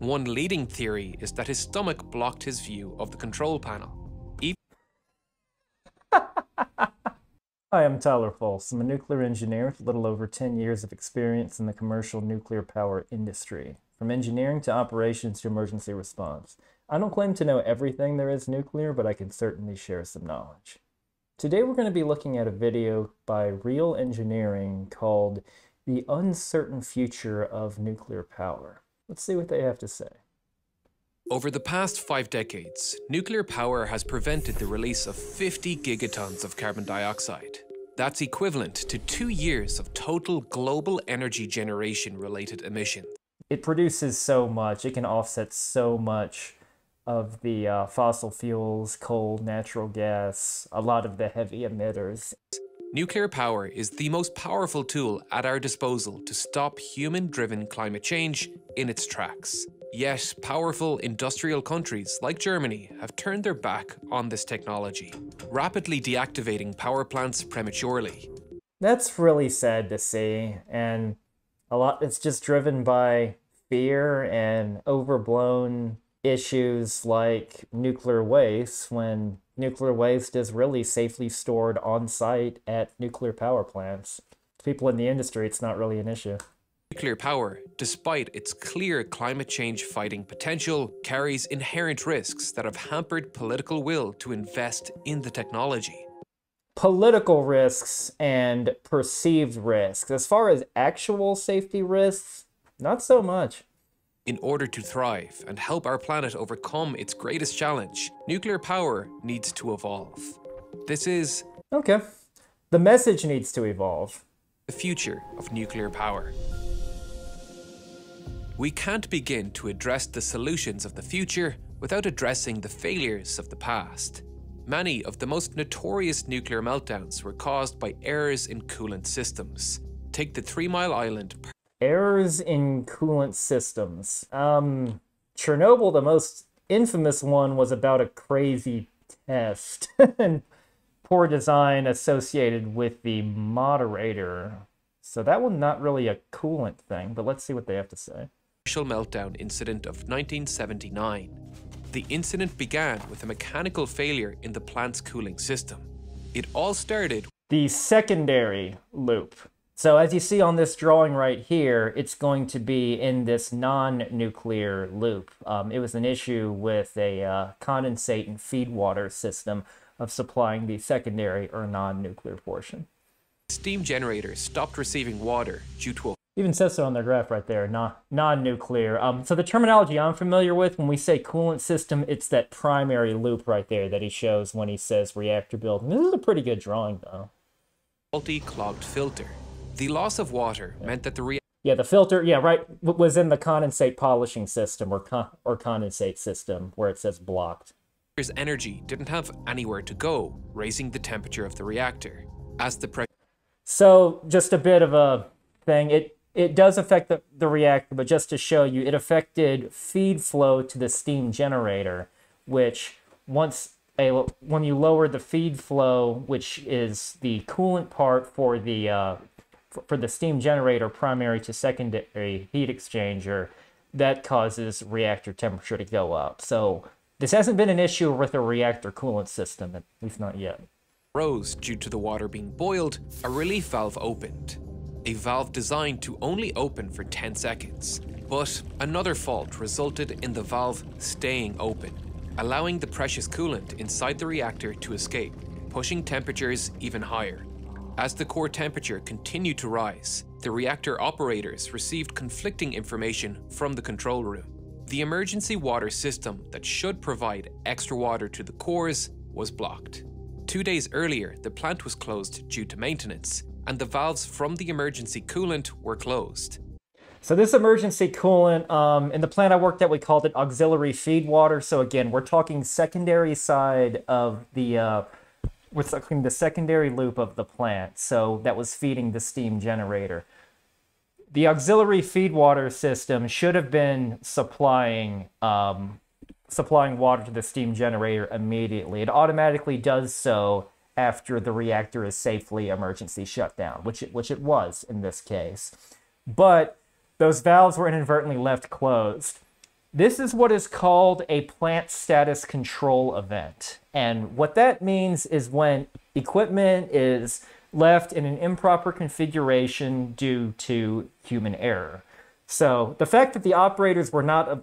One leading theory is that his stomach blocked his view of the control panel. Hi, I'm Tyler Folse. I'm a nuclear engineer with a little over 10 years of experience in the commercial nuclear power industry, from engineering to operations to emergency response. I don't claim to know everything there is nuclear, but I can certainly share some knowledge. Today we're going to be looking at a video by Real Engineering called The Uncertain Future of Nuclear Power. Let's see what they have to say. Over the past five decades, nuclear power has prevented the release of 50 gigatons of carbon dioxide. That's equivalent to two years of total global energy generation related emissions. It produces so much, it can offset so much of the uh, fossil fuels, coal, natural gas, a lot of the heavy emitters. Nuclear power is the most powerful tool at our disposal to stop human driven climate change in its tracks. Yet, powerful industrial countries like Germany have turned their back on this technology, rapidly deactivating power plants prematurely. That's really sad to see, and a lot it's just driven by fear and overblown issues like nuclear waste when nuclear waste is really safely stored on site at nuclear power plants. People in the industry, it's not really an issue. Nuclear power, despite its clear climate change fighting potential, carries inherent risks that have hampered political will to invest in the technology. Political risks and perceived risks. As far as actual safety risks, not so much. In order to thrive and help our planet overcome its greatest challenge, nuclear power needs to evolve. This is. Okay. The message needs to evolve. The future of nuclear power. We can't begin to address the solutions of the future without addressing the failures of the past. Many of the most notorious nuclear meltdowns were caused by errors in coolant systems. Take the Three Mile Island Errors in coolant systems. Um, Chernobyl, the most infamous one, was about a crazy test and poor design associated with the moderator. So that one not really a coolant thing, but let's see what they have to say. Meltdown incident of 1979. The incident began with a mechanical failure in the plant's cooling system. It all started the secondary loop. So as you see on this drawing right here, it's going to be in this non-nuclear loop. Um, it was an issue with a uh, condensate and feed water system of supplying the secondary or non-nuclear portion. Steam generators stopped receiving water due to a even says so on their graph right there, non, non-nuclear. Um, so the terminology I'm familiar with, when we say coolant system, it's that primary loop right there that he shows when he says reactor build. And this is a pretty good drawing, though. Faulty clogged filter. The loss of water yeah. meant that the reactor. Yeah, the filter, yeah, right, was in the condensate polishing system or con or condensate system where it says blocked. Energy didn't have anywhere to go, raising the temperature of the reactor. As the pressure. So, just a bit of a thing. It it does affect the, the reactor, but just to show you, it affected feed flow to the steam generator, which once a, when you lower the feed flow, which is the coolant part for the uh, for the steam generator primary to secondary heat exchanger, that causes reactor temperature to go up. So this hasn't been an issue with a reactor coolant system, at least not yet. Rose due to the water being boiled, a relief valve opened. A valve designed to only open for 10 seconds. But another fault resulted in the valve staying open, allowing the precious coolant inside the reactor to escape, pushing temperatures even higher. As the core temperature continued to rise, the reactor operators received conflicting information from the control room. The emergency water system that should provide extra water to the cores was blocked. Two days earlier, the plant was closed due to maintenance, and the valves from the emergency coolant were closed. So this emergency coolant, um, in the plant I worked at, we called it auxiliary feed water. So again, we're talking secondary side of the uh, we're talking the secondary loop of the plant, so that was feeding the steam generator. The auxiliary feed water system should have been supplying um, supplying water to the steam generator immediately. It automatically does so after the reactor is safely emergency shut down, which it, which it was in this case. But those valves were inadvertently left closed. This is what is called a plant status control event. And what that means is when equipment is left in an improper configuration due to human error. So the fact that the operators were not uh,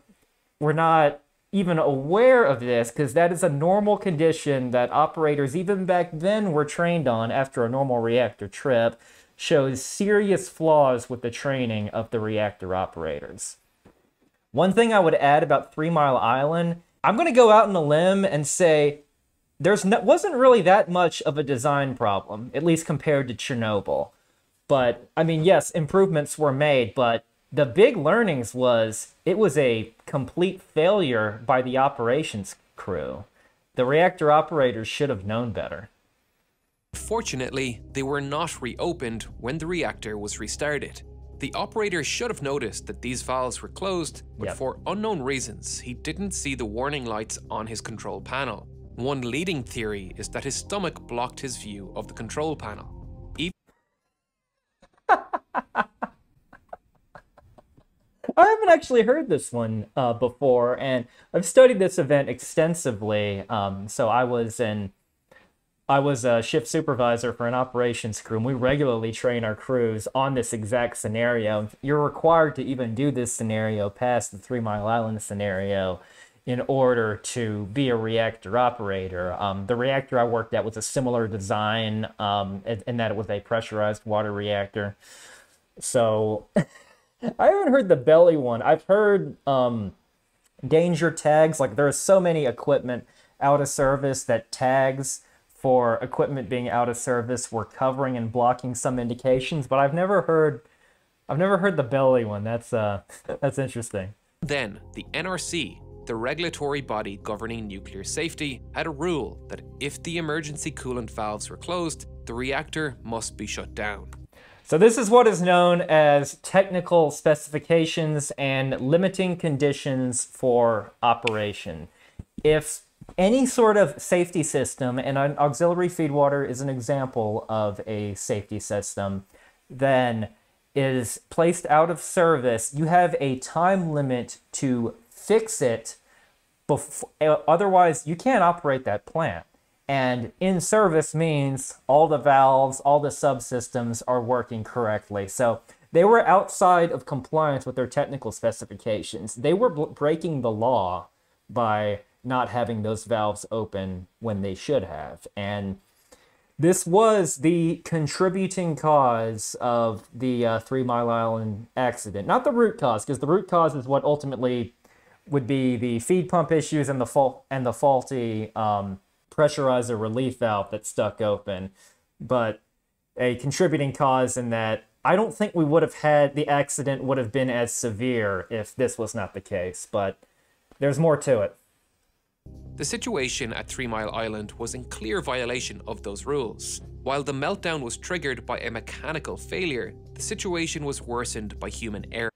were not even aware of this because that is a normal condition that operators even back then were trained on after a normal reactor trip shows serious flaws with the training of the reactor operators. One thing I would add about Three Mile Island, I'm going to go out on a limb and say there's no, wasn't really that much of a design problem, at least compared to Chernobyl. But I mean, yes, improvements were made, but the big learnings was it was a complete failure by the operations crew. The reactor operators should have known better. Fortunately, they were not reopened when the reactor was restarted. The operator should have noticed that these valves were closed, but Yep. for unknown reasons, he didn't see the warning lights on his control panel. One leading theory is that his stomach blocked his view of the control panel. Even I haven't actually heard this one uh, before, and I've studied this event extensively. Um, so I was in, I was a shift supervisor for an operations crew, and we regularly train our crews on this exact scenario. You're required to even do this scenario past the Three Mile Island scenario in order to be a reactor operator. Um, the reactor I worked at was a similar design um, in, that it was a pressurized water reactor. So I haven't heard the belly one. I've heard um, danger tags. Like there's so many equipment out of service that tags for equipment being out of service were covering and blocking some indications. But I've never heard, I've never heard the belly one. That's uh, that's interesting. then, the NRC, the regulatory body governing nuclear safety, had a rule that if the emergency coolant valves were closed, the reactor must be shut down. So this is what is known as technical specifications and limiting conditions for operation. If any sort of safety system, and an auxiliary feed water is an example of a safety system, then is placed out of service, you have a time limit to fix it before, eh, otherwise you can't operate that plant. And in service means all the valves, all the subsystems are working correctly. So they were outside of compliance with their technical specifications. They were breaking the law by not having those valves open when they should have. And this was the contributing cause of the uh, Three Mile Island accident. Not the root cause, because the root cause is what ultimately would be the feed pump issues and the fault and the faulty um, pressurizer relief valve that stuck open. But a contributing cause in that I don't think we would have had the accident would have been as severe if this was not the case. But there's more to it. The situation at Three Mile Island was in clear violation of those rules. While the meltdown was triggered by a mechanical failure, the situation was worsened by human error.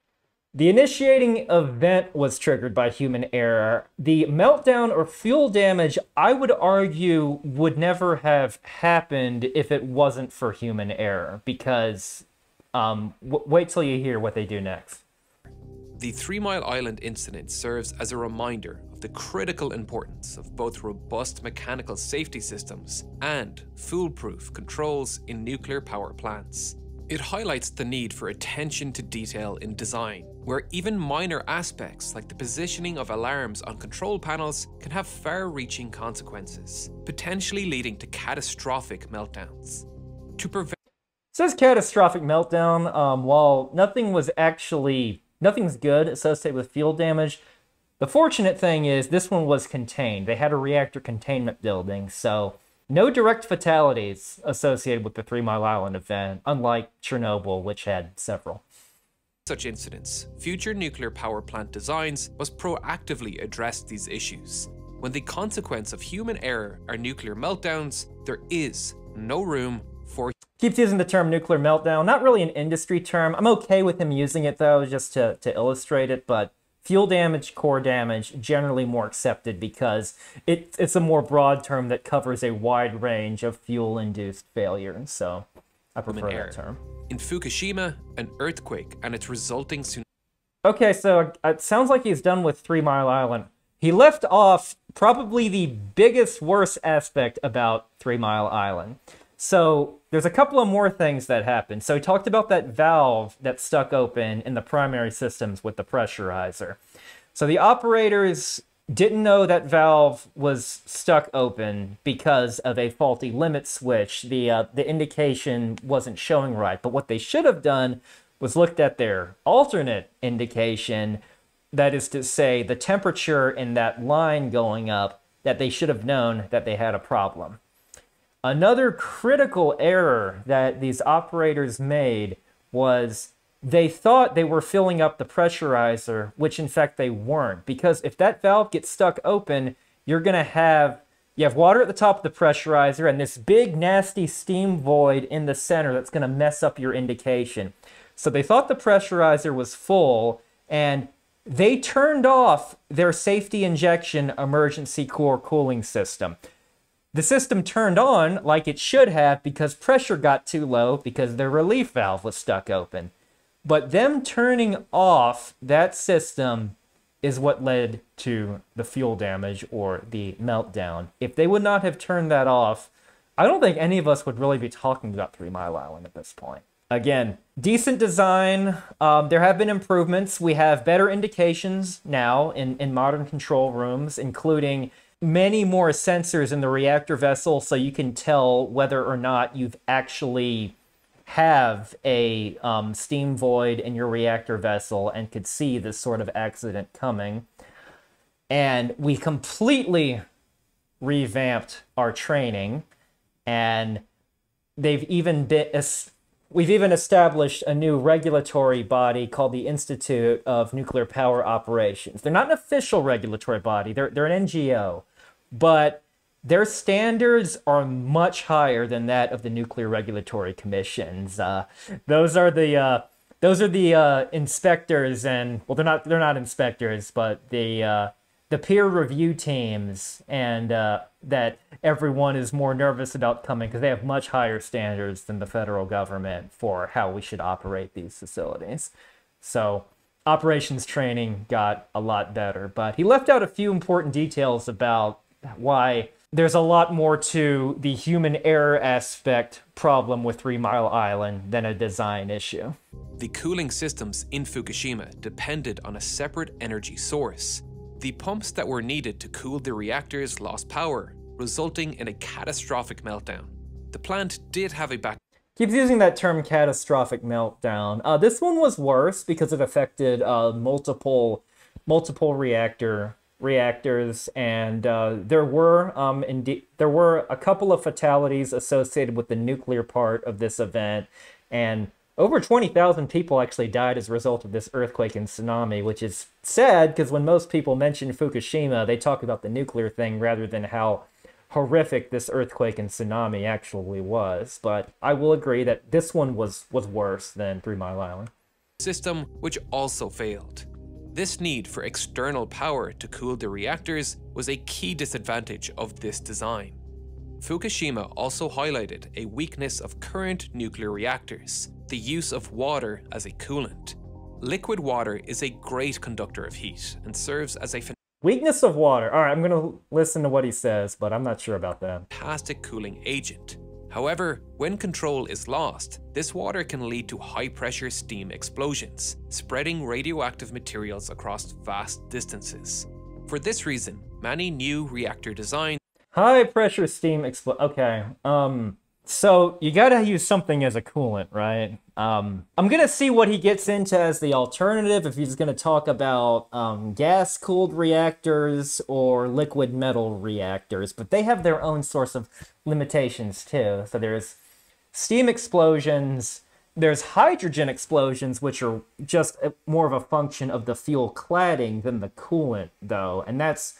The initiating event was triggered by human error. The meltdown or fuel damage, I would argue, would never have happened if it wasn't for human error. Because, um, wait till you hear what they do next. The Three Mile Island incident serves as a reminder of the critical importance of both robust mechanical safety systems and foolproof controls in nuclear power plants. It highlights the need for attention to detail in design, where even minor aspects like the positioning of alarms on control panels can have far reaching consequences, potentially leading to catastrophic meltdowns. To prevent says catastrophic meltdown. Um, while nothing was actually nothing's good associated with fuel damage, the fortunate thing is this one was contained. They had a reactor containment building, so no direct fatalities associated with the Three Mile Island event, unlike Chernobyl, which had several. such incidents, future nuclear power plant designs must proactively address these issues. When the consequence of human error are nuclear meltdowns, there is no room for Keeps using the term nuclear meltdown. Not really an industry term. I'm okay with him using it though, just to, to illustrate it, but fuel damage, core damage, generally more accepted because it, it's a more broad term that covers a wide range of fuel induced failure. So I prefer error. that term. In Fukushima, an earthquake and its resulting tsunami Okay, so uh, it sounds like he's done with Three Mile Island. He left off probably the biggest, worst aspect about Three Mile Island. So there's a couple of more things that happened. So he talked about that valve that stuck open in the primary systems with the pressurizer. So the operators didn't know that valve was stuck open because of a faulty limit switch. The uh, the indication wasn't showing right. But what they should have done was looked at their alternate indication, that is to say, the temperature in that line going up, that they should have known that they had a problem. Another critical error that these operators made was they thought they were filling up the pressurizer, which in fact they weren't. Because if that valve gets stuck open, you're going to have you have water at the top of the pressurizer and this big nasty steam void in the center that's going to mess up your indication. So they thought the pressurizer was full and they turned off their safety injection emergency core cooling system. The system turned on like it should have because pressure got too low because their relief valve was stuck open. But them turning off that system is what led to the fuel damage or the meltdown. If they would not have turned that off, I don't think any of us would really be talking about Three Mile Island at this point. Again, decent design. Um, there have been improvements. We have better indications now in, in modern control rooms, including many more sensors in the reactor vessel so you can tell whether or not you've actually have a um, steam void in your reactor vessel and could see this sort of accident coming. And we completely revamped our training and they've even been we've even established a new regulatory body called the Institute of Nuclear Power Operations. They're not an official regulatory body, they're, they're an NGO but their standards are much higher than that of the nuclear regulatory commissions. Uh, those are the uh, those are the uh, inspectors, and well, they're not they're not inspectors, but the uh, the peer review teams, and uh, that everyone is more nervous about coming because they have much higher standards than the federal government for how we should operate these facilities. So operations training got a lot better, but he left out a few important details about why there's a lot more to the human error aspect problem with Three Mile Island than a design issue. The cooling systems in Fukushima depended on a separate energy source. The pumps that were needed to cool the reactors lost power, resulting in a catastrophic meltdown. The plant did have a back keeps using that term catastrophic meltdown. Uh, this one was worse because it affected uh, multiple multiple reactor reactors, and uh, there were um, indeed there were a couple of fatalities associated with the nuclear part of this event, and over 20,000 people actually died as a result of this earthquake and tsunami, which is sad because when most people mention Fukushima, they talk about the nuclear thing rather than how horrific this earthquake and tsunami actually was. But I will agree that this one was was worse than Three Mile Island. System which also failed. This need for external power to cool the reactors was a key disadvantage of this design. Fukushima also highlighted a weakness of current nuclear reactors, the use of water as a coolant. Liquid water is a great conductor of heat and serves as a Weakness of water. All right, I'm going to listen to what he says, but I'm not sure about that. Fantastic cooling agent. However, when control is lost, this water can lead to high pressure steam explosions, spreading radioactive materials across vast distances. For this reason, many new reactor designs High pressure steam expl okay. Um so you gotta use something as a coolant, right? Um, I'm gonna see what he gets into as the alternative. If he's gonna talk about um, gas-cooled reactors or liquid metal reactors, but they have their own source of limitations too. So there's steam explosions. There's hydrogen explosions, which are just more of a function of the fuel cladding than the coolant, though, and that's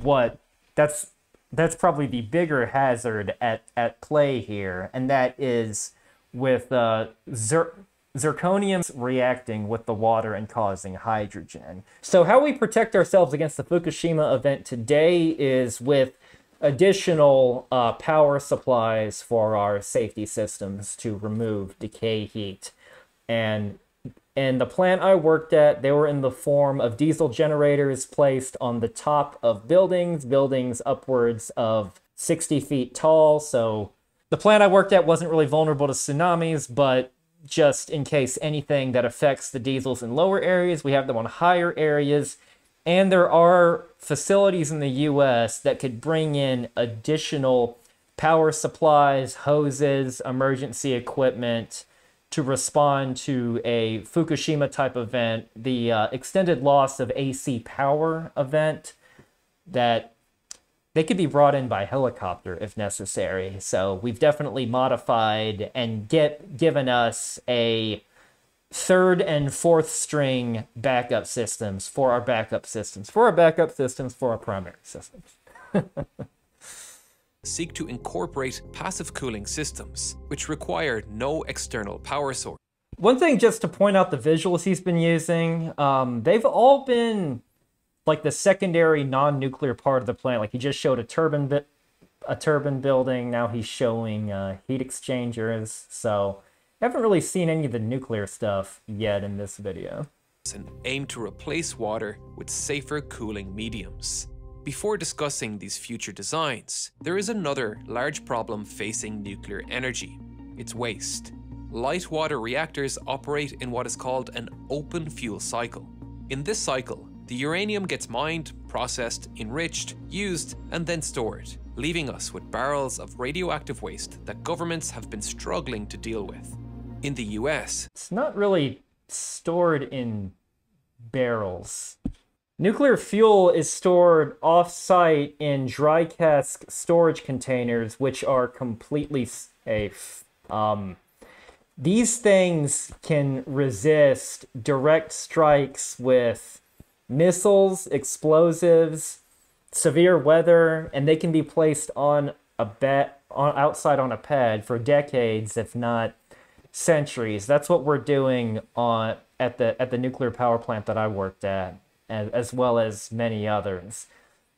what that's that's probably the bigger hazard at, at play here, and that is with uh, zir- zirconium reacting with the water and causing hydrogen. So how we protect ourselves against the Fukushima event today is with additional uh, power supplies for our safety systems to remove decay heat. And And the plant I worked at, they were in the form of diesel generators placed on the top of buildings, buildings upwards of 60 feet tall. So the plant I worked at wasn't really vulnerable to tsunamis, but just in case anything that affects the diesels in lower areas, we have them on higher areas. And there are facilities in the US that could bring in additional power supplies, hoses, emergency equipment to respond to a Fukushima type event, the uh, extended loss of AC power event that they could be brought in by helicopter if necessary. So we've definitely modified and get given us a third and fourth string backup systems for our backup systems, for our backup systems, for our primary systems. seek to incorporate passive cooling systems, which require no external power source. One thing just to point out the visuals he's been using, um, they've all been like the secondary non-nuclear part of the plant. Like he just showed a turbine bit, a turbine building. Now he's showing uh, heat exchangers. So haven't really seen any of the nuclear stuff yet in this video. And aim to replace water with safer cooling mediums. Before discussing these future designs, there is another large problem facing nuclear energy. It's waste. Light water reactors operate in what is called an open fuel cycle. In this cycle, the uranium gets mined, processed, enriched, used, and then stored, leaving us with barrels of radioactive waste that governments have been struggling to deal with. In the US, it's not really stored in barrels. Nuclear fuel is stored off-site in dry cask storage containers, which are completely safe. Um, these things can resist direct strikes with missiles, explosives, severe weather, and they can be placed on a bed on outside on a pad for decades, if not centuries. That's what we're doing on at the at the nuclear power plant that I worked at as, well as many others.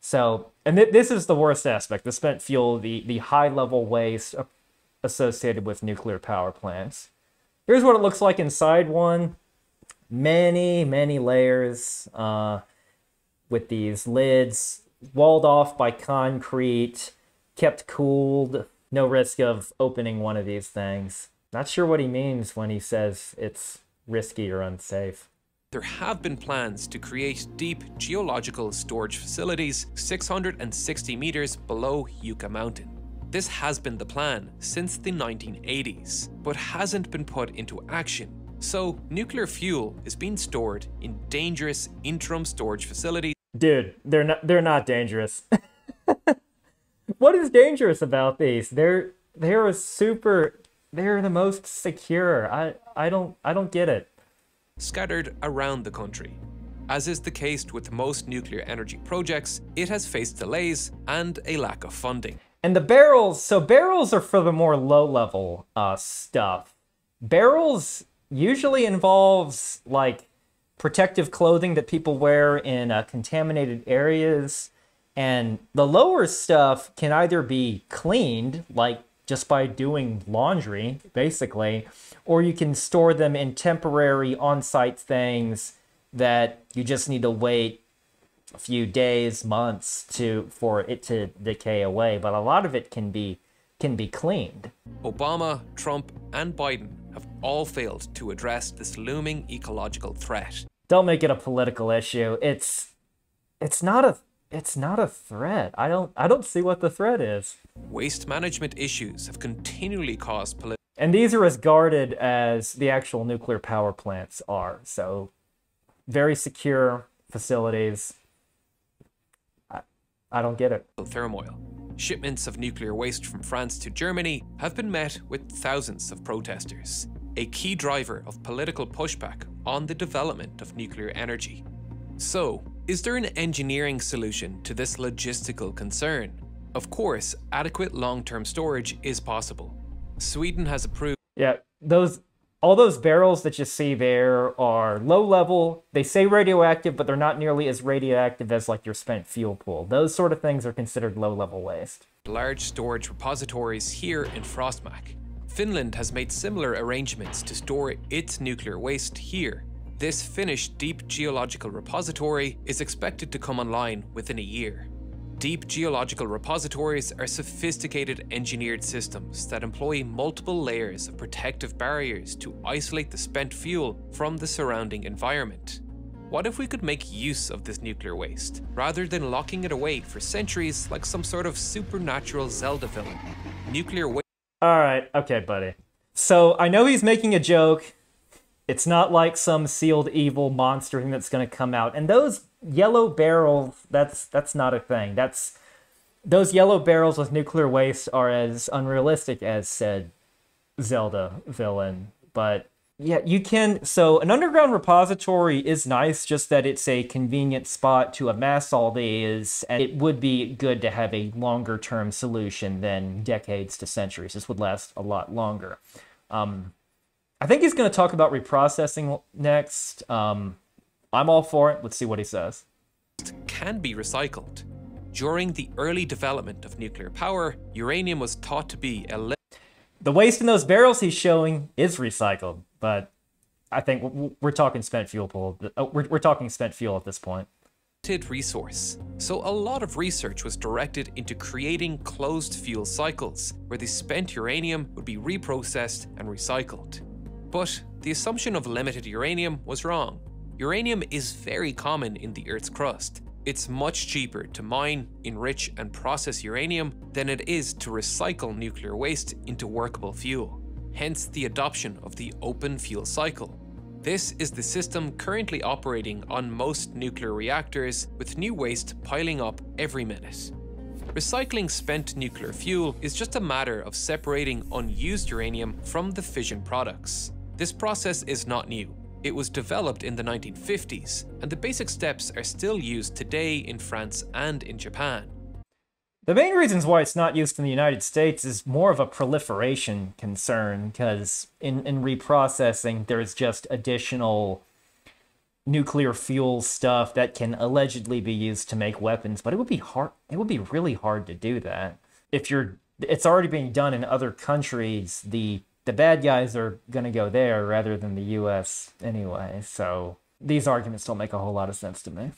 So, and th this is the worst aspect, the spent fuel, the, the high level waste associated with nuclear power plants. Here's what it looks like inside one. Many, many layers uh, with these lids walled off by concrete, kept cooled, no risk of opening one of these things. Not sure what he means when he says it's risky or unsafe there have been plans to create deep geological storage facilities 660 meters below Yucca Mountain. This has been the plan since the 1980s, but hasn't been put into action. So, nuclear fuel is being stored in dangerous interim storage facilities. Dude, they're not they're not dangerous. what is dangerous about these? They're they're super they're the most secure. I I don't I don't get it scattered around the country. As is the case with most nuclear energy projects, it has faced delays and a lack of funding. And the barrels, so barrels are for the more low-level uh, stuff. Barrels usually involves like protective clothing that people wear in uh, contaminated areas. And the lower stuff can either be cleaned, like just by doing laundry, basically, or you can store them in temporary on-site things that you just need to wait a few days, months to for it to decay away. But a lot of it can be can be cleaned. Obama, Trump, and Biden have all failed to address this looming ecological threat. Don't make it a political issue. It's it's not a it's not a threat. I don't I don't see what the threat is. Waste management issues have continually caused political and these are as guarded as the actual nuclear power plants are. So very secure facilities. I, I don't get it. Turmoil. Shipments of nuclear waste from France to Germany have been met with thousands of protesters, a key driver of political pushback on the development of nuclear energy. So, is there an engineering solution to this logistical concern? Of course, adequate long-term storage is possible, Sweden has approved. Yeah, those all those barrels that you see there are low level. They say radioactive, but they're not nearly as radioactive as like your spent fuel pool. Those sort of things are considered low level waste. Large storage repositories here in Forsmark. Finland has made similar arrangements to store its nuclear waste here. This Finnish Deep Geological Repository is expected to come online within a year. Deep geological repositories are sophisticated engineered systems that employ multiple layers of protective barriers to isolate the spent fuel from the surrounding environment. What if we could make use of this nuclear waste, rather than locking it away for centuries like some sort of supernatural Zelda villain? Nuclear waste. Alright, okay, buddy. So I know he's making a joke. It's not like some sealed evil monster thing that's gonna come out. And those yellow barrels, that's that's not a thing. That's those yellow barrels with nuclear waste are as unrealistic as said Zelda villain. But yeah, you can. So, an underground repository is nice, just that it's a convenient spot to amass all these, and it would be good to have a longer term solution than decades to centuries. This would last a lot longer. Um, I think he's going to talk about reprocessing next. Um, I'm all for it. Let's see what he says. Can be recycled. During the early development of nuclear power, uranium was thought to be a the waste in those barrels he's showing is recycled, but I think we're talking spent fuel pool. Uh, we're, we're talking spent fuel at this point. Resource. So a lot of research was directed into creating closed fuel cycles, where the spent uranium would be reprocessed and recycled. But the assumption of limited uranium was wrong. Uranium is very common in the Earth's crust, it's much cheaper to mine, enrich, and process uranium than it is to recycle nuclear waste into workable fuel, hence the adoption of the open fuel cycle. This is the system currently operating on most nuclear reactors, with new waste piling up every minute. Recycling spent nuclear fuel is just a matter of separating unused uranium from the fission products. This process is not new, it was developed in the 1950s, and the basic steps are still used today in France and in Japan. The main reasons why it's not used in the United States is more of a proliferation concern, because in, in reprocessing, there's just additional nuclear fuel stuff that can allegedly be used to make weapons, but it would be hard it would be really hard to do that. If you're it's already being done in other countries, the the bad guys are going to go there rather than the US anyway. So these arguments don't make a whole lot of sense to me.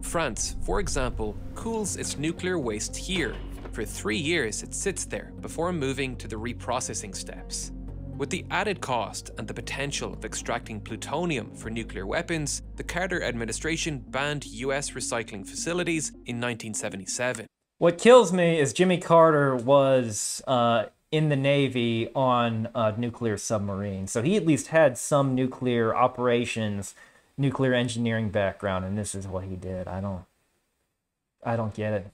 France, for example, cools its nuclear waste here. For three years, it sits there before moving to the reprocessing steps. With the added cost and the potential of extracting plutonium for nuclear weapons, the Carter administration banned US recycling facilities in 1977. What kills me is Jimmy Carter was uh, in the Navy on a nuclear submarine. So he at least had some nuclear operations, nuclear engineering background, and this is what he did. I don't I don't get it.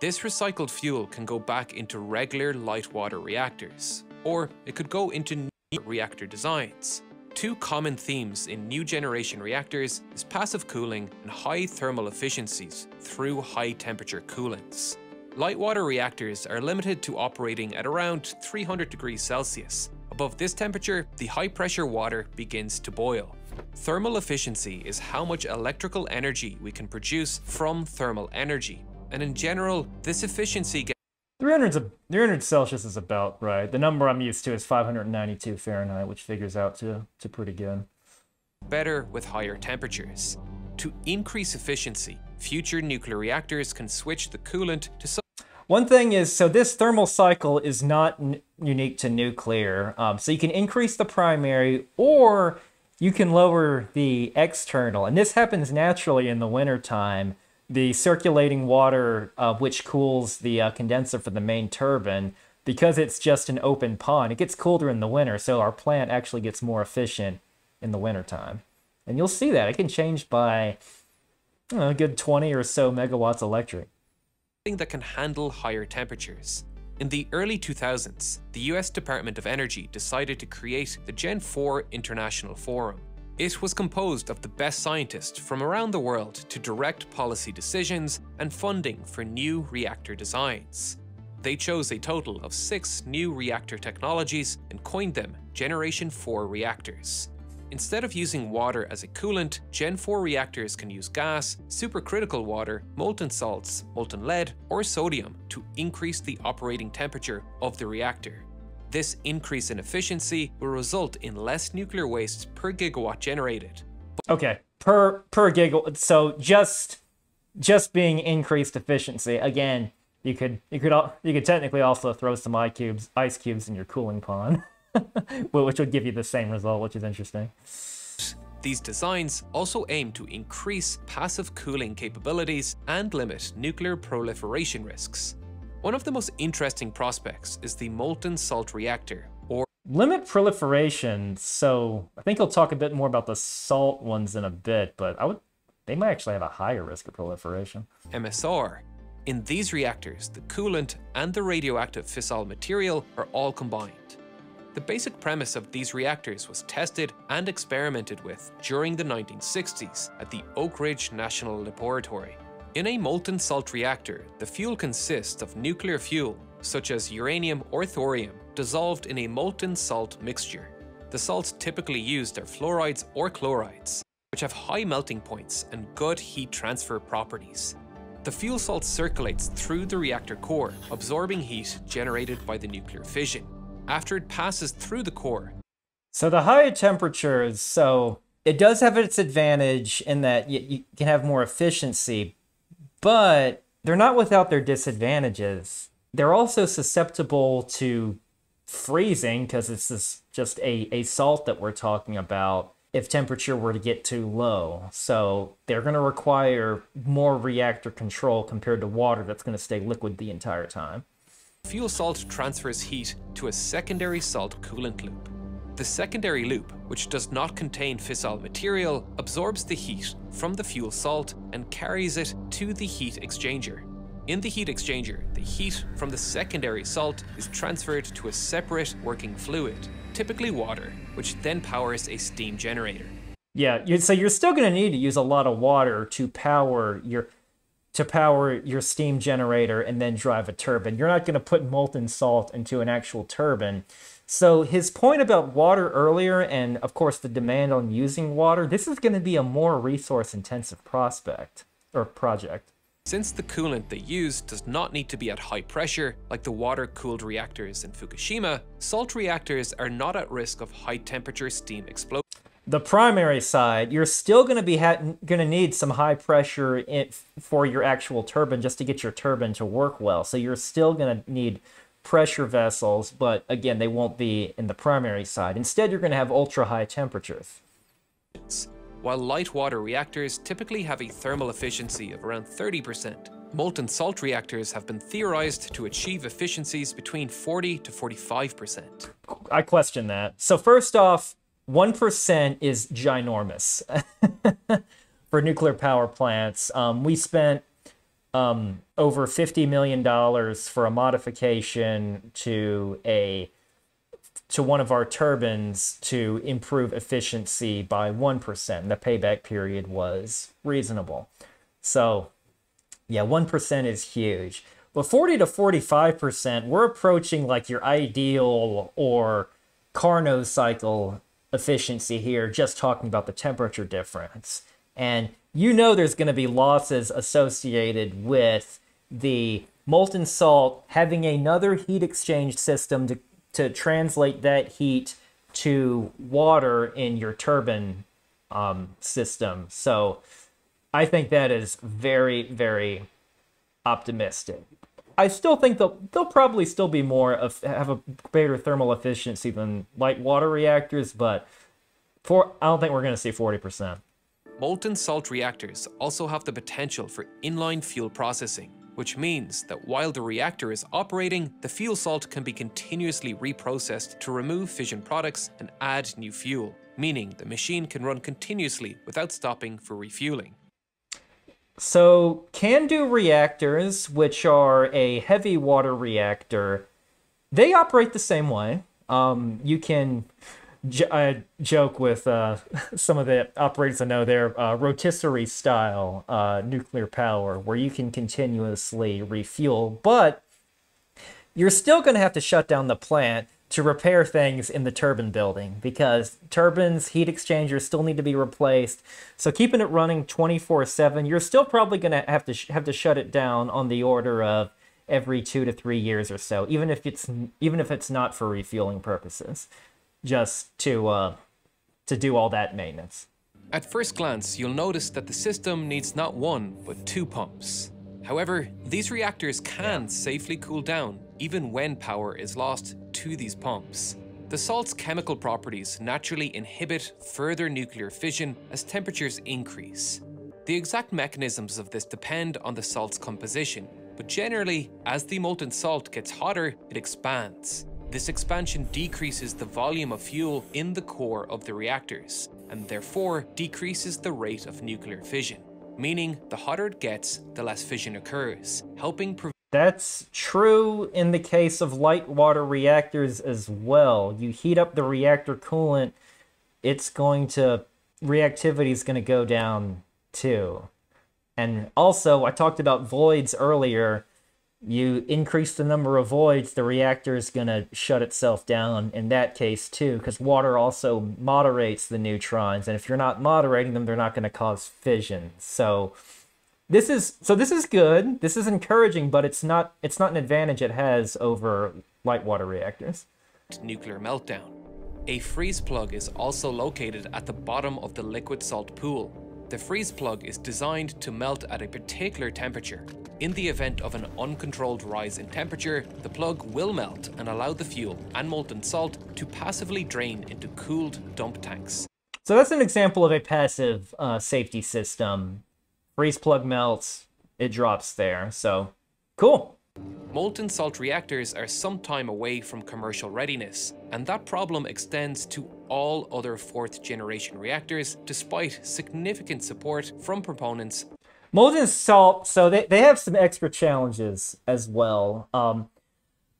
This recycled fuel can go back into regular light water reactors, or it could go into new reactor designs. Two common themes in new generation reactors is passive cooling and high thermal efficiencies through high temperature coolants. Light water reactors are limited to operating at around 300 degrees Celsius. Above this temperature, the high pressure water begins to boil. Thermal efficiency is how much electrical energy we can produce from thermal energy. And in general, this efficiency gets 300, 300 Celsius is about right. The number I'm used to is 592 Fahrenheit, which figures out to, to pretty good. Better with higher temperatures. To increase efficiency, future nuclear reactors can switch the coolant to some one thing is, so this thermal cycle is not unique to nuclear. Um, so you can increase the primary or you can lower the external. And this happens naturally in the wintertime. The circulating water, uh, which cools the uh, condenser for the main turbine, because it's just an open pond, it gets colder in the winter. So our plant actually gets more efficient in the wintertime. And you'll see that. It can change by know, a good 20 or so megawatts electric that can handle higher temperatures. In the early 2000s, the US Department of Energy decided to create the Gen 4 International Forum. It was composed of the best scientists from around the world to direct policy decisions and funding for new reactor designs. They chose a total of six new reactor technologies and coined them Generation 4 reactors. Instead of using water as a coolant, Gen 4 reactors can use gas, supercritical water, molten salts, molten lead, or sodium to increase the operating temperature of the reactor. This increase in efficiency will result in less nuclear waste per gigawatt generated. Okay, per per gigawatt. So just just being increased efficiency. Again, you could you could you could technically also throw some ice cubes ice cubes in your cooling pond, which would give you the same result, which is interesting. These designs also aim to increase passive cooling capabilities and limit nuclear proliferation risks. One of the most interesting prospects is the molten salt reactor, or limit proliferation. So I think I'll talk a bit more about the salt ones in a bit, but I would they might actually have a higher risk of proliferation. MSR. In these reactors, the coolant and the radioactive fissile material are all combined. The basic premise of these reactors was tested and experimented with during the 1960s at the Oak Ridge National Laboratory. In a molten salt reactor, the fuel consists of nuclear fuel, such as uranium or thorium, dissolved in a molten salt mixture. The salts typically used are fluorides or chlorides, which have high melting points and good heat transfer properties. The fuel salt circulates through the reactor core, absorbing heat generated by the nuclear fission. After it passes through the core, so the high temperatures, so it does have its advantage in that you, you can have more efficiency, but they're not without their disadvantages. They're also susceptible to freezing because it's just a, a salt that we're talking about if temperature were to get too low. So they're going to require more reactor control compared to water that's going to stay liquid the entire time. Fuel salt transfers heat to a secondary salt coolant loop. The secondary loop, which does not contain fissile material, absorbs the heat from the fuel salt and carries it to the heat exchanger. In the heat exchanger, the heat from the secondary salt is transferred to a separate working fluid, typically water, which then powers a steam generator. Yeah, so you're still going to need to use a lot of water to power your to power your steam generator and then drive a turbine. You're not going to put molten salt into an actual turbine. So his point about water earlier, and of course the demand on using water, this is going to be a more resource-intensive prospect or project. Since the coolant they use does not need to be at high pressure, like the water-cooled reactors in Fukushima, salt reactors are not at risk of high-temperature steam explosion. The primary side, you're still going to be going to need some high pressure in, for your actual turbine just to get your turbine to work well. So you're still going to need pressure vessels, but again, they won't be in the primary side. Instead, you're going to have ultra high temperatures. While light water reactors typically have a thermal efficiency of around 30%, molten salt reactors have been theorized to achieve efficiencies between 40 to 45%. I question that. So first off, 1% is ginormous for nuclear power plants. Um, we spent um, over $50 million for a modification to a to one of our turbines to improve efficiency by 1%. The payback period was reasonable. So, yeah, 1% is huge. But 40 to 45%, we're approaching like your ideal or Carnot cycle efficiency here, just talking about the temperature difference. And you know there's going to be losses associated with the molten salt having another heat exchange system to, to translate that heat to water in your turbine um, system. So I think that is very, very optimistic. I still think they'll, they'll probably still be more of have a greater thermal efficiency than light water reactors, but for I don't think we're going to see 40%. Molten salt reactors also have the potential for inline fuel processing, which means that while the reactor is operating, the fuel salt can be continuously reprocessed to remove fission products and add new fuel, meaning the machine can run continuously without stopping for refueling. So, CANDU reactors, which are a heavy water reactor, they operate the same way. Um, you can I joke with uh, some of the operators I know they're uh, rotisserie style uh, nuclear power, where you can continuously refuel, but you're still going to have to shut down the plant to repair things in the turbine building because turbines, heat exchangers still need to be replaced. So keeping it running 24/7, you're still probably going to have to have to shut it down on the order of every two to three years or so, even if it's even if it's not for refueling purposes, just to uh, to do all that maintenance. At first glance, you'll notice that the system needs not one, but two pumps. However, these reactors can safely cool down even when power is lost to these pumps. The salt's chemical properties naturally inhibit further nuclear fission as temperatures increase. The exact mechanisms of this depend on the salt's composition, but generally, as the molten salt gets hotter, it expands. This expansion decreases the volume of fuel in the core of the reactors, and therefore decreases the rate of nuclear fission, meaning the hotter it gets, the less fission occurs, helping prevent that's true in the case of light water reactors as well. You heat up the reactor coolant, it's going to, reactivity is going to go down too. And also, I talked about voids earlier. You increase the number of voids, the reactor is going to shut itself down in that case too, because water also moderates the neutrons. And if you're not moderating them, they're not going to cause fission. So, this is so this is good. This is encouraging, but it's not it's not an advantage it has over light water reactors. Nuclear meltdown. A freeze plug is also located at the bottom of the liquid salt pool. The freeze plug is designed to melt at a particular temperature. In the event of an uncontrolled rise in temperature, the plug will melt and allow the fuel and molten salt to passively drain into cooled dump tanks. So that's an example of a passive uh, safety system freeze plug melts, it drops there. So cool. Molten salt reactors are some time away from commercial readiness, and that problem extends to all other fourth generation reactors despite significant support from proponents. Molten salt, so they, they have some extra challenges as well. Um,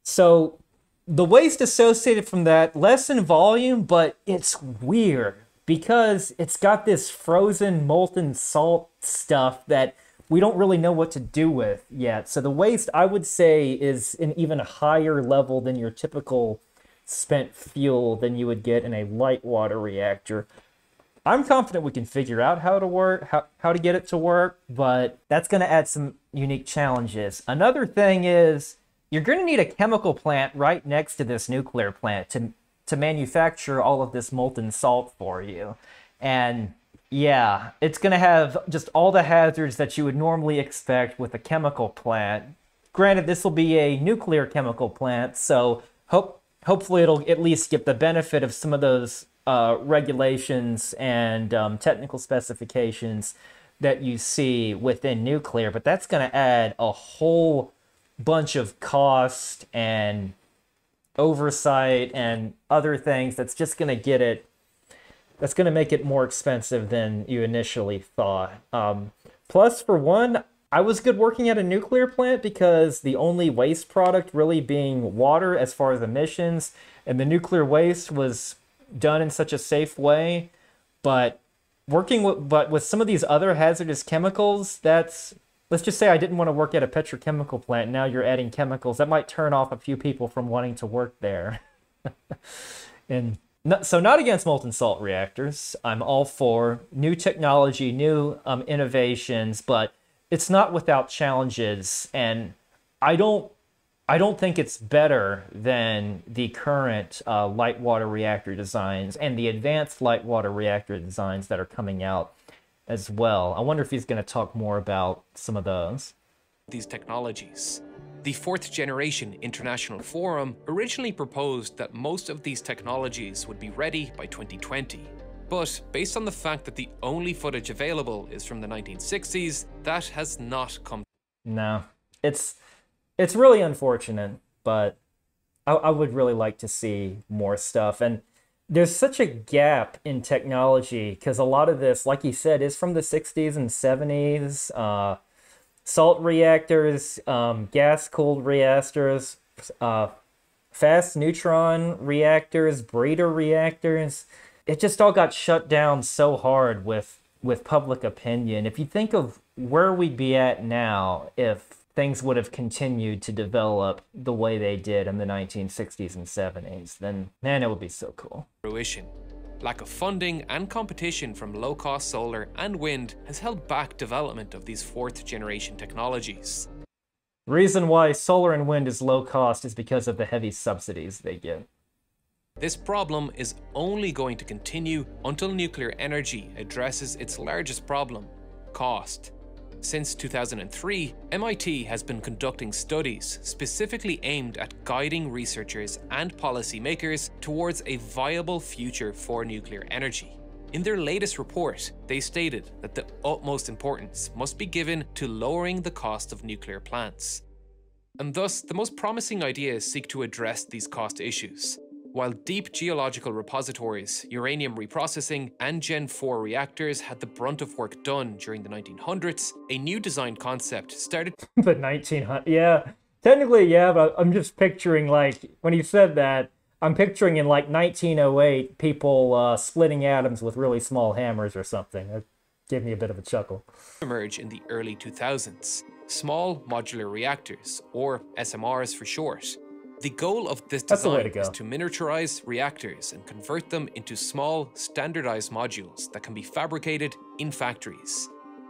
so the waste associated from that, less in volume, but it's weird because it's got this frozen molten salt stuff that we don't really know what to do with yet. So the waste, I would say, is an even higher level than your typical spent fuel than you would get in a light water reactor. I'm confident we can figure out how to work, how, how to get it to work, but that's going to add some unique challenges. Another thing is you're going to need a chemical plant right next to this nuclear plant to to manufacture all of this molten salt for you. And yeah, it's going to have just all the hazards that you would normally expect with a chemical plant. Granted, this will be a nuclear chemical plant, so hope hopefully it'll at least get the benefit of some of those uh, regulations and um, technical specifications that you see within nuclear. But that's going to add a whole bunch of cost and oversight and other things that's just going to get it that's going to make it more expensive than you initially thought um, plus for one i was good working at a nuclear plant because the only waste product really being water as far as emissions and the nuclear waste was done in such a safe way but working with but with some of these other hazardous chemicals that's let's just say I didn't want to work at a petrochemical plant. Now you're adding chemicals. That might turn off a few people from wanting to work there. and so not against molten salt reactors. I'm all for new technology, new um, innovations, but it's not without challenges. And I don't, I don't think it's better than the current uh, light water reactor designs and the advanced light water reactor designs that are coming out as well. I wonder if he's going to talk more about some of those. These technologies. The fourth generation International Forum originally proposed that most of these technologies would be ready by 2020. But based on the fact that the only footage available is from the 1960s, that has not come. No, it's it's really unfortunate, but I, I would really like to see more stuff. And there's such a gap in technology because a lot of this, like you said, is from the 60s and 70s. Uh, salt reactors, um, gas cooled reactors, uh, fast neutron reactors, breeder reactors. It just all got shut down so hard with with public opinion. If you think of where we'd be at now if things would have continued to develop the way they did in the 1960s and 70s, then man, it would be so cool. Fruition. Lack of funding and competition from low-cost solar and wind has held back development of these fourth-generation technologies. Reason why solar and wind is low cost is because of the heavy subsidies they get. This problem is only going to continue until nuclear energy addresses its largest problem cost. Since 2003, MIT has been conducting studies specifically aimed at guiding researchers and policymakers towards a viable future for nuclear energy. In their latest report, they stated that the utmost importance must be given to lowering the cost of nuclear plants. And thus, the most promising ideas seek to address these cost issues. While deep geological repositories, uranium reprocessing, and Gen 4 reactors had the brunt of work done during the 1900s, a new design concept started. the 1900s, yeah. Technically, yeah, but I'm just picturing, like, when you said that, I'm picturing in, like, 1908, people uh, splitting atoms with really small hammers or something. That gave me a bit of a chuckle. Emerge in the early 2000s. Small modular reactors, or SMRs for short, the goal of this design to is to miniaturize reactors and convert them into small, standardized modules that can be fabricated in factories.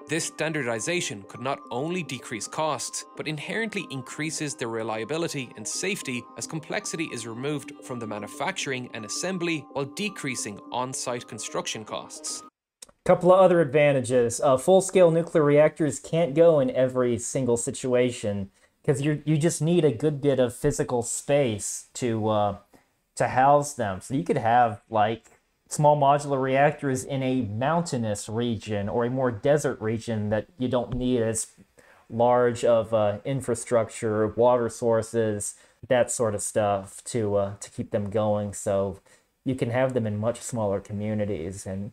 This standardization could not only decrease costs, but inherently increases their reliability and safety as complexity is removed from the manufacturing and assembly while decreasing on-site construction costs. Couple of other advantages. Uh, full-scale nuclear reactors can't go in every single situation because you you just need a good bit of physical space to uh, to house them. So you could have like small modular reactors in a mountainous region or a more desert region that you don't need as large of uh, infrastructure, water sources, that sort of stuff to uh, to keep them going. So you can have them in much smaller communities, and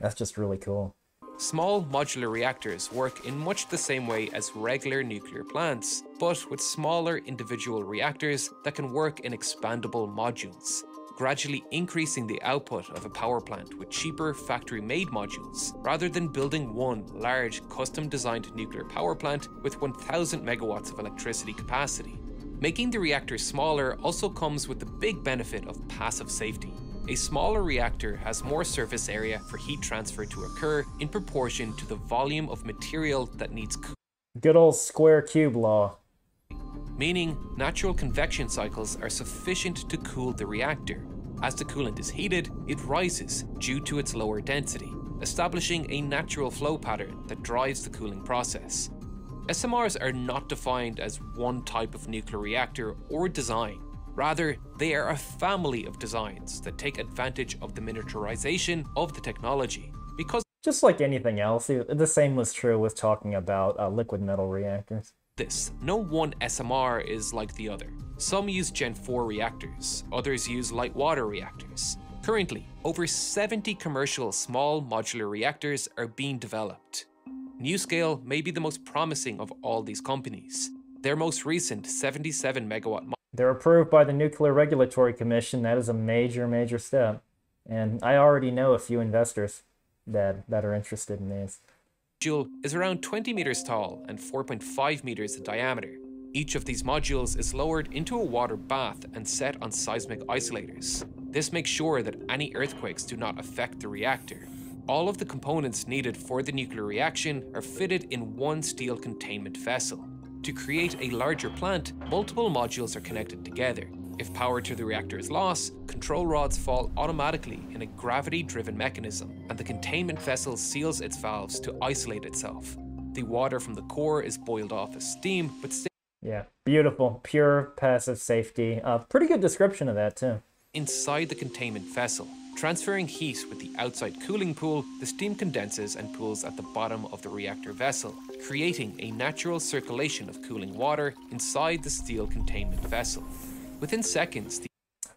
that's just really cool. Small modular reactors work in much the same way as regular nuclear plants, but with smaller individual reactors that can work in expandable modules, gradually increasing the output of a power plant with cheaper factory made modules, rather than building one large custom designed nuclear power plant with 1000 megawatts of electricity capacity. Making the reactor smaller also comes with the big benefit of passive safety. A smaller reactor has more surface area for heat transfer to occur in proportion to the volume of material that needs Good old square cube law. Meaning, natural convection cycles are sufficient to cool the reactor. As the coolant is heated, it rises due to its lower density, establishing a natural flow pattern that drives the cooling process. SMRs are not defined as one type of nuclear reactor or design, Rather, they are a family of designs that take advantage of the miniaturization of the technology. Because just like anything else, the same was true with talking about uh, liquid metal reactors. This, no one SMR is like the other. Some use Gen 4 reactors, others use light water reactors. Currently, over 70 commercial small modular reactors are being developed. NuScale may be the most promising of all these companies. Their most recent 77 megawatt they're approved by the Nuclear Regulatory Commission. That is a major, major step. And I already know a few investors that, that are interested in these. Module is around 20 meters tall and 4.5 meters in diameter. Each of these modules is lowered into a water bath and set on seismic isolators. This makes sure that any earthquakes do not affect the reactor. All of the components needed for the nuclear reaction are fitted in one steel containment vessel. To create a larger plant, multiple modules are connected together. If power to the reactor is lost, control rods fall automatically in a gravity-driven mechanism, and the containment vessel seals its valves to isolate itself. The water from the core is boiled off as steam, but yeah, beautiful, pure passive safety. Uh, pretty good description of that too. Inside the containment vessel, transferring heat with the outside cooling pool, the steam condenses and pools at the bottom of the reactor vessel, creating a natural circulation of cooling water inside the steel containment vessel. Within seconds, the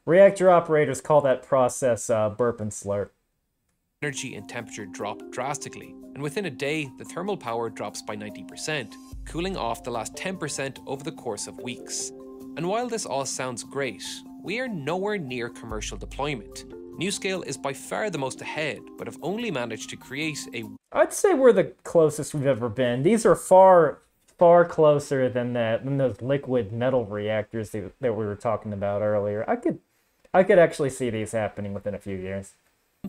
reactor operators call that process uh, burp and slurp. Energy and temperature drop drastically, and within a day, the thermal power drops by 90%, cooling off the last 10% over the course of weeks. And while this all sounds great, we are nowhere near commercial deployment. NuScale is by far the most ahead, but have only managed to create a. I'd say we're the closest we've ever been. These are far, far closer than that than those liquid metal reactors that, we were talking about earlier. I could, I could actually see these happening within a few years.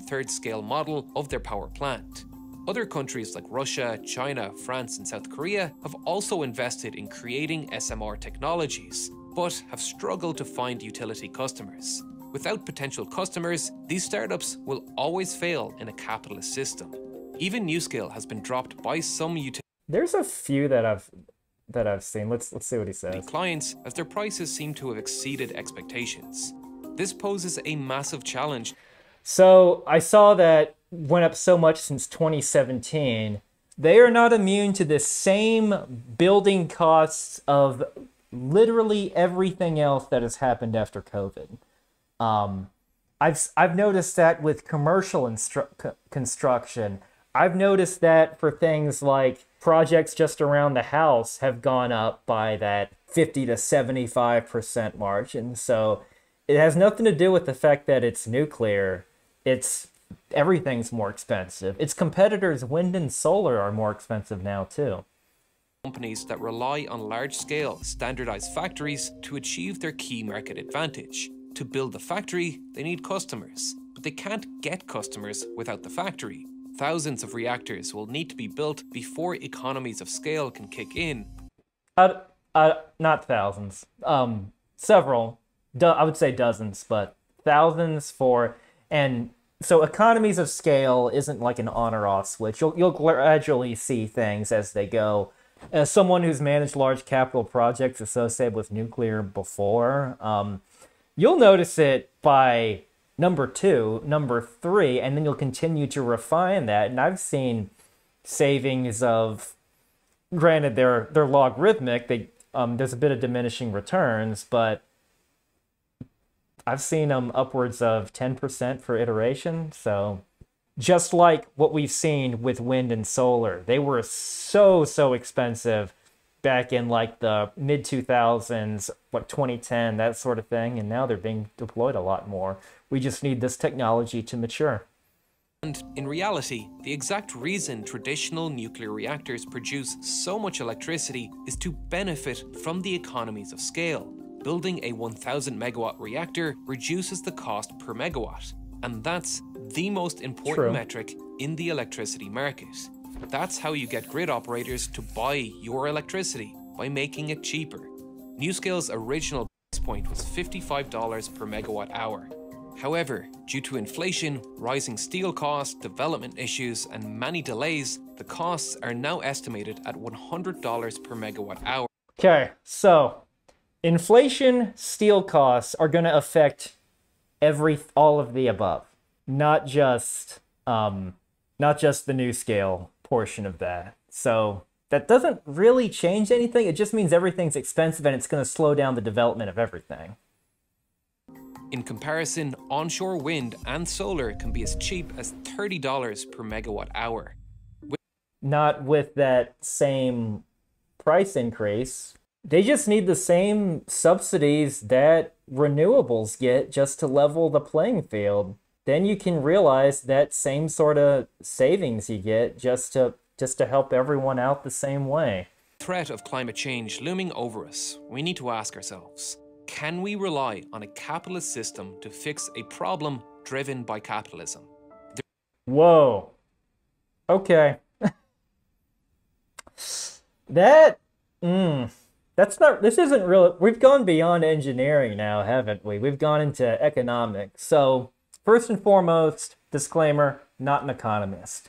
Third scale model of their power plant. Other countries like Russia, China, France, and South Korea have also invested in creating SMR technologies, but have struggled to find utility customers. Without potential customers, these startups will always fail in a capitalist system. Even NuScale has been dropped by some utility There's a few that I've that I've seen. Let's let's see what he says. clients as their prices seem to have exceeded expectations. This poses a massive challenge So I saw that went up so much since 2017. They are not immune to the same building costs of literally everything else that has happened after COVID. Um, I've I've noticed that with commercial construction. I've noticed that for things like projects just around the house have gone up by that 50 to 75% margin. So it has nothing to do with the fact that it's nuclear. It's everything's more expensive. Its competitors, wind and solar, are more expensive now too. companies that rely on large-scale, standardized factories to achieve their key market advantage. To build the factory, they need customers, but they can't get customers without the factory. Thousands of reactors will need to be built before economies of scale can kick in, Uh, uh, not thousands. Um, several. Do- I would say dozens, but thousands for and so economies of scale isn't like an on or off switch. You'll you'll gradually see things as they go. As someone who's managed large capital projects associated with nuclear before, um, you'll notice it by number two, number three, and then you'll continue to refine that. And I've seen savings of granted they're they're logarithmic they um there's a bit of diminishing returns but i've seen them upwards of 10% for iteration so just like what we've seen with wind and solar they were so so expensive back in like the mid 2000s what 2010 that sort of thing and now they're being deployed a lot more we just need this technology to mature And in reality, the exact reason traditional nuclear reactors produce so much electricity is to benefit from the economies of scale. Building a 1000 megawatt reactor reduces the cost per megawatt, and that's the most important True. metric in the electricity market. That's how you get grid operators to buy your electricity by making it cheaper. NuScale's original price point was $55 per megawatt hour. However, due to inflation, rising steel costs, development issues, and many delays, the costs are now estimated at $100 per megawatt hour. Okay, so inflation, steel costs are going to affect every all of the above, not just um, not just the NuScale portion of that. So that doesn't really change anything. It just means everything's expensive and it's going to slow down the development of everything. In comparison, onshore wind and solar can be as cheap as $30 per megawatt hour. Not with that same price increase. They just need the same subsidies that renewables get just to level the playing field. Then you can realize that same sort of savings you get just to just to help everyone out the same way. Threat of climate change looming over us, we need to ask ourselves, can we rely on a capitalist system to fix a problem driven by capitalism? Whoa. Okay. that mm, that's not this isn't real we've gone beyond engineering now, haven't we? We've gone into economics. So, first and foremost, disclaimer, not an economist.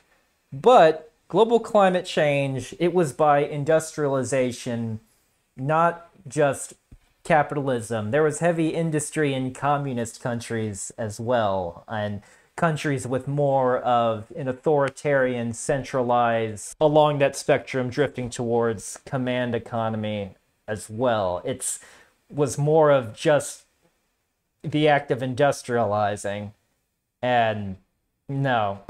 But global climate change, it was by industrialization, not just capitalism. There was heavy industry in communist countries as well, and countries with more of an authoritarian, centralized, along that spectrum, drifting towards command economy as well. It's was more of just the act of industrializing, and no.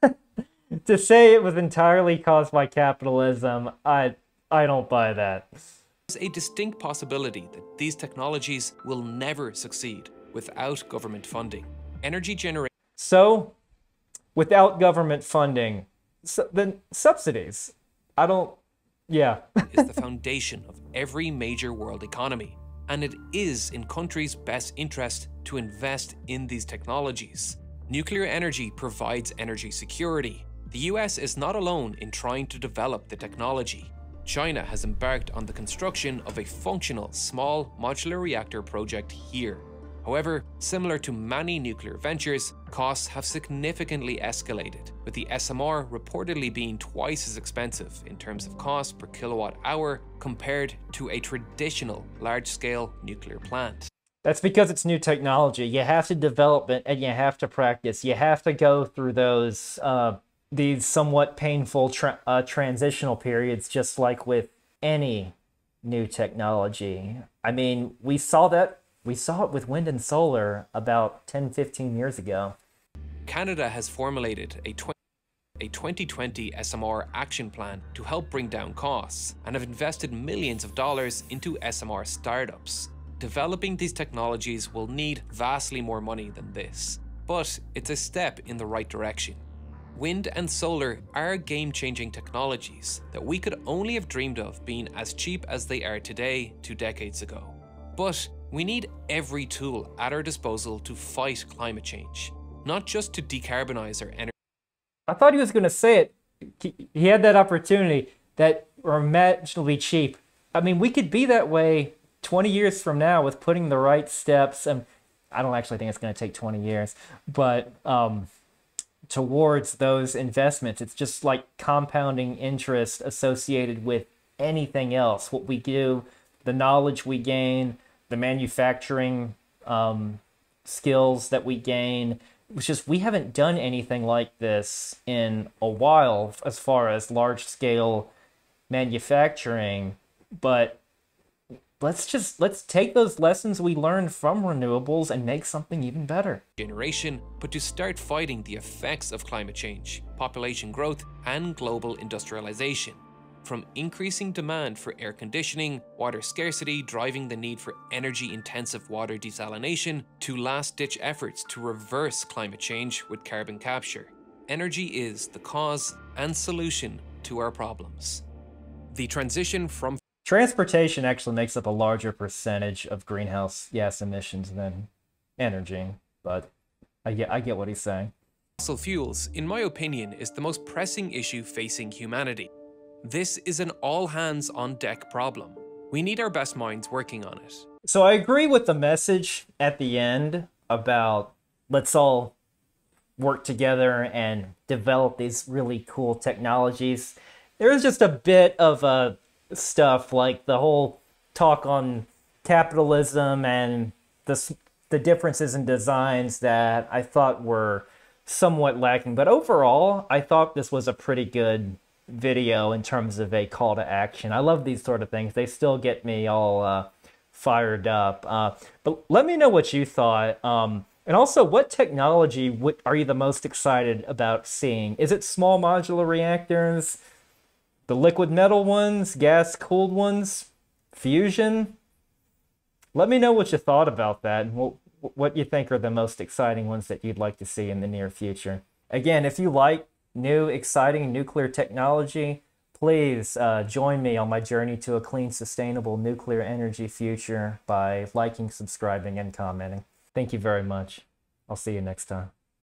to say it was entirely caused by capitalism, I I don't buy that. There's a distinct possibility that these technologies will never succeed without government funding. Energy generation So, without government funding, su- then subsidies. I don't. Yeah. is the foundation of every major world economy, and it is in countries' best interest to invest in these technologies. Nuclear energy provides energy security, The US is not alone in trying to develop the technology. China has embarked on the construction of a functional small modular reactor project here. However, similar to many nuclear ventures, costs have significantly escalated, with the SMR reportedly being twice as expensive in terms of cost per kilowatt hour compared to a traditional large scale nuclear plant. That's because it's new technology. You have to develop it and you have to practice. You have to go through those uh, these somewhat painful tra uh, transitional periods, just like with any new technology. I mean, we saw that we saw it with wind and solar about 10, 15 years ago. Canada has formulated a a 2020 SMR action plan to help bring down costs and have invested millions of dollars into SMR startups. Developing these technologies will need vastly more money than this, but it's a step in the right direction. Wind and solar are game-changing technologies that we could only have dreamed of being as cheap as they are today two decades ago. But we need every tool at our disposal to fight climate change, not just to decarbonize our energy. I thought he was going to say it. He had that opportunity that are imaginably cheap. I mean, we could be that way 20 years from now with putting the right steps and I don't actually think it's going to take 20 years, but um, towards those investments, it's just like compounding interest associated with anything else. What we do, the knowledge we gain, the manufacturing um, skills that we gain. It's just we haven't done anything like this in a while as far as large scale manufacturing, but let's just let's take those lessons we learned from renewables and make something even better. Generation, but to start fighting the effects of climate change, population growth, and global industrialization. From increasing demand for air conditioning, water scarcity driving the need for energy intensive water desalination, to last ditch efforts to reverse climate change with carbon capture. Energy is the cause and solution to our problems. The transition from Transportation actually makes up a larger percentage of greenhouse gas emissions than energy, but I get, I get what he's saying. Fossil fuels, in my opinion, is the most pressing issue facing humanity. This is an all hands on deck problem. We need our best minds working on it. So I agree with the message at the end about let's all work together and develop these really cool technologies. There is just a bit of a stuff like the whole talk on capitalism and the the differences in designs that I thought were somewhat lacking. But overall, I thought this was a pretty good video in terms of a call to action. I love these sort of things. They still get me all uh, fired up. Uh, but let me know what you thought. Um, and also, what technology are you the most excited about seeing? Is it small modular reactors? The liquid metal ones, gas cooled ones, fusion. Let me know what you thought about that and what, what you think are the most exciting ones that you'd like to see in the near future. Again, if you like new, exciting nuclear technology, please uh, join me on my journey to a clean, sustainable nuclear energy future by liking, subscribing, and commenting. Thank you very much. I'll see you next time.